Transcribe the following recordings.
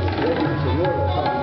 Dia bisa.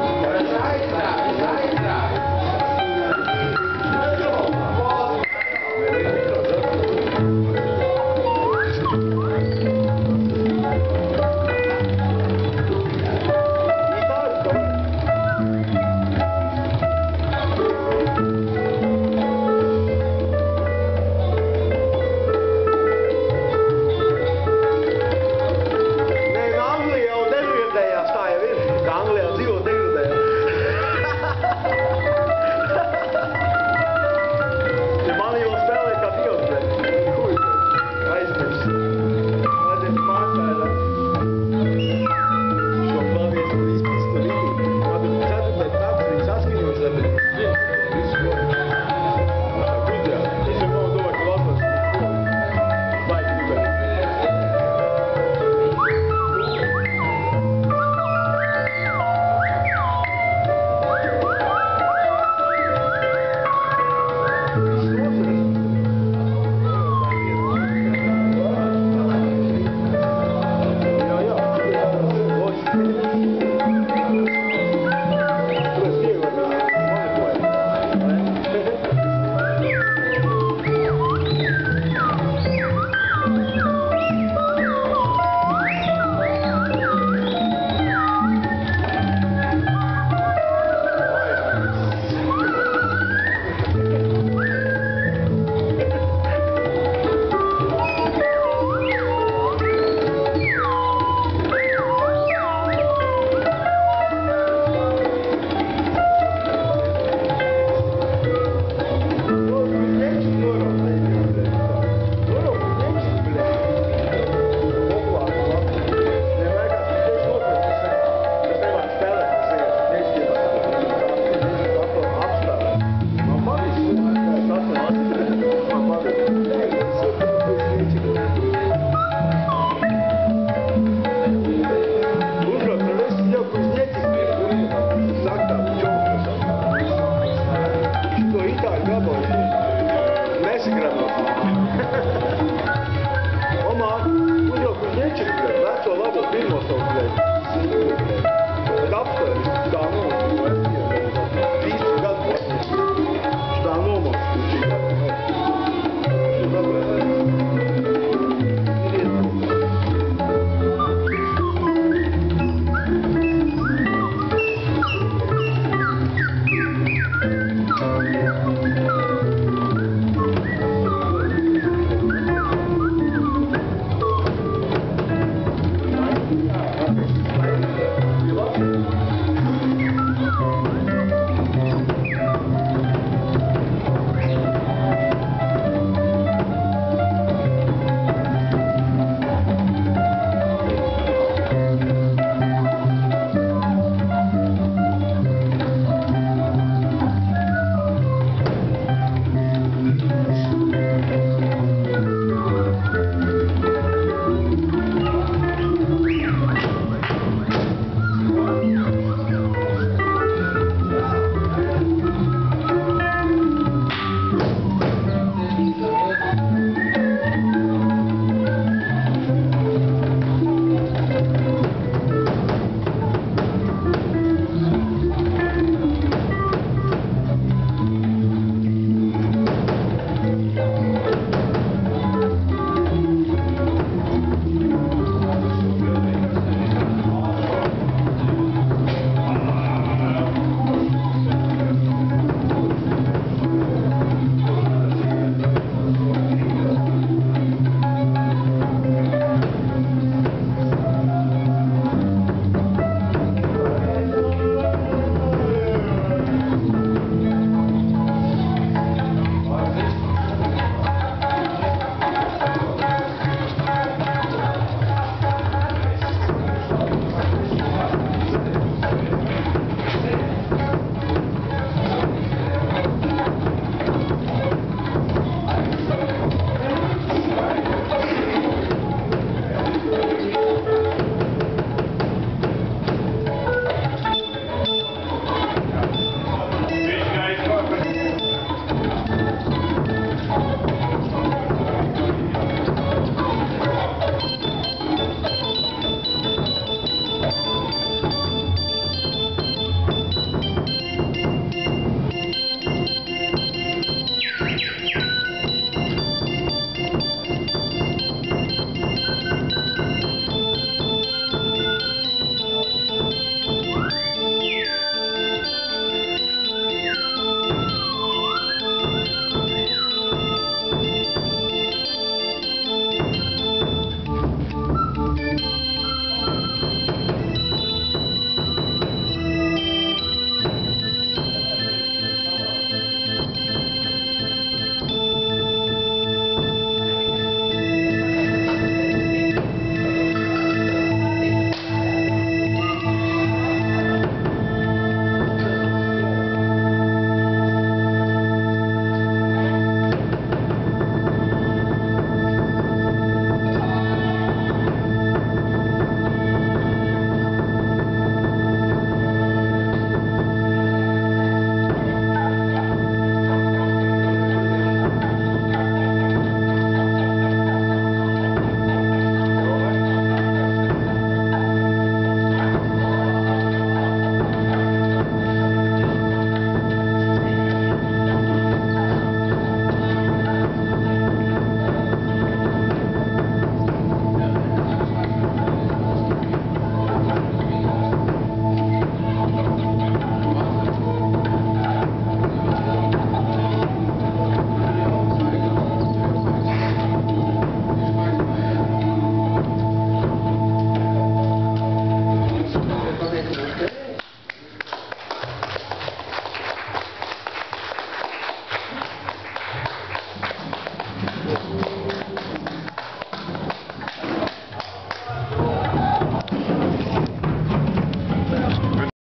Bravo. Μέση κρατώ. Όμα, bu dokuzdan çıktı. Ben dolabı bir motor bile. Laptop, damla olsun.